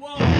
Whoa.